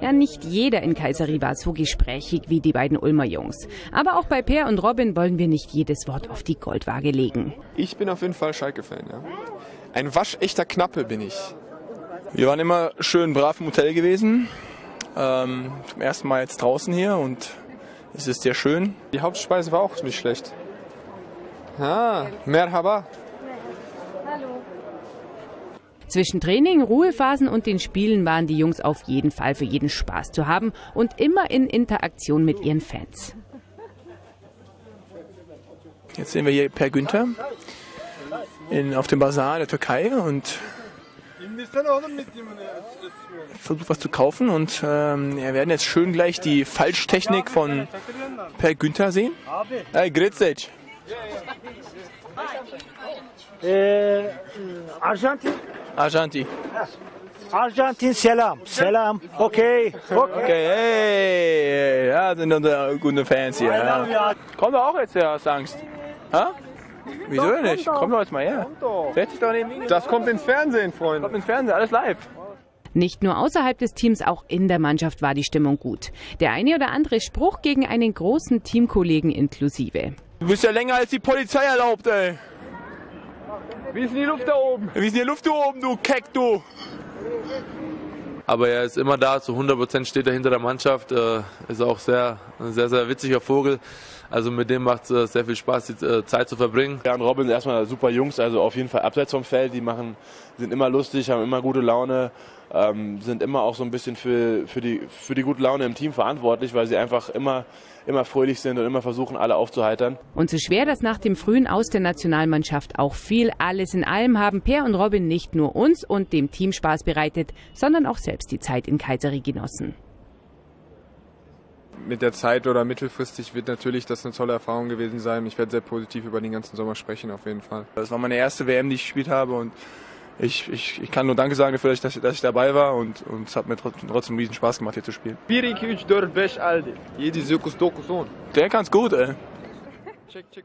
Ja, nicht jeder in Kayseri war so gesprächig wie die beiden Ulmer Jungs. Aber auch bei Per und Robin wollen wir nicht jedes Wort auf die Goldwaage legen. Ich bin auf jeden Fall Schalke-Fan, ja. Ein waschechter Knappe bin ich. Wir waren immer schön brav im Hotel gewesen. Ähm, zum ersten Mal jetzt draußen hier und es ist sehr schön. Die Hauptspeise war auch nicht schlecht. Ah, merhaba. Zwischen Training, Ruhephasen und den Spielen waren die Jungs auf jeden Fall für jeden Spaß zu haben und immer in Interaktion mit ihren Fans. Jetzt sehen wir hier Per Günther in, auf dem Bazar der Türkei und versucht was zu kaufen und ähm, wir werden jetzt schön gleich die Falschtechnik von Per Günther sehen. Hey, Gritsec. Ee, Arjantin. Arjanti. Arjantin selam. Selam. Okay. Okay. Okay, hey, ja, sind unsere guten Fans hier. Ja. Komm doch auch jetzt her, hast Angst. Ha? Wieso denn nicht? Komm doch jetzt mal her. Setz dich doch neben ihn. Das kommt ins Fernsehen, Freunde. Kommt ins Fernsehen, alles live. Nicht nur außerhalb des Teams, auch in der Mannschaft war die Stimmung gut. Der eine oder andere Spruch gegen einen großen Teamkollegen inklusive. Du bist ja länger als die Polizei erlaubt, ey. Wie ist denn die Luft da oben? Wie ist denn die Luft da oben, du Keck, du? Aber er ist immer da, zu 100% steht er hinter der Mannschaft. Äh, ist auch sehr, ein sehr, sehr witziger Vogel. Also mit dem macht es äh, sehr viel Spaß, die äh, Zeit zu verbringen. Ja, und Robin sind erstmal super Jungs, also auf jeden Fall abseits vom Feld. Die machen, sind immer lustig, haben immer gute Laune, ähm, sind immer auch so ein bisschen für, für, die, für die gute Laune im Team verantwortlich, weil sie einfach immer, immer fröhlich sind und immer versuchen, alle aufzuheitern. Und so schwer das nach dem frühen Aus der Nationalmannschaft auch fiel, alles in allem haben Per und Robin nicht nur uns und dem Team Spaß bereitet, sondern auch selbst die Zeit in Kayseri genossen. Mit der Zeit oder mittelfristig wird natürlich das eine tolle Erfahrung gewesen sein. Ich werde sehr positiv über den ganzen Sommer sprechen, auf jeden Fall. Das war meine erste WM, die ich gespielt habe und ich, ich, ich kann nur Danke sagen dafür, dass ich, dass ich dabei war und, und es hat mir trotzdem, trotzdem riesen Spaß gemacht, hier zu spielen. 1, 2, 3, 4, 5 Aldi. Jedi Zirkus Dokus on. Der kann's gut, ey. Check, check.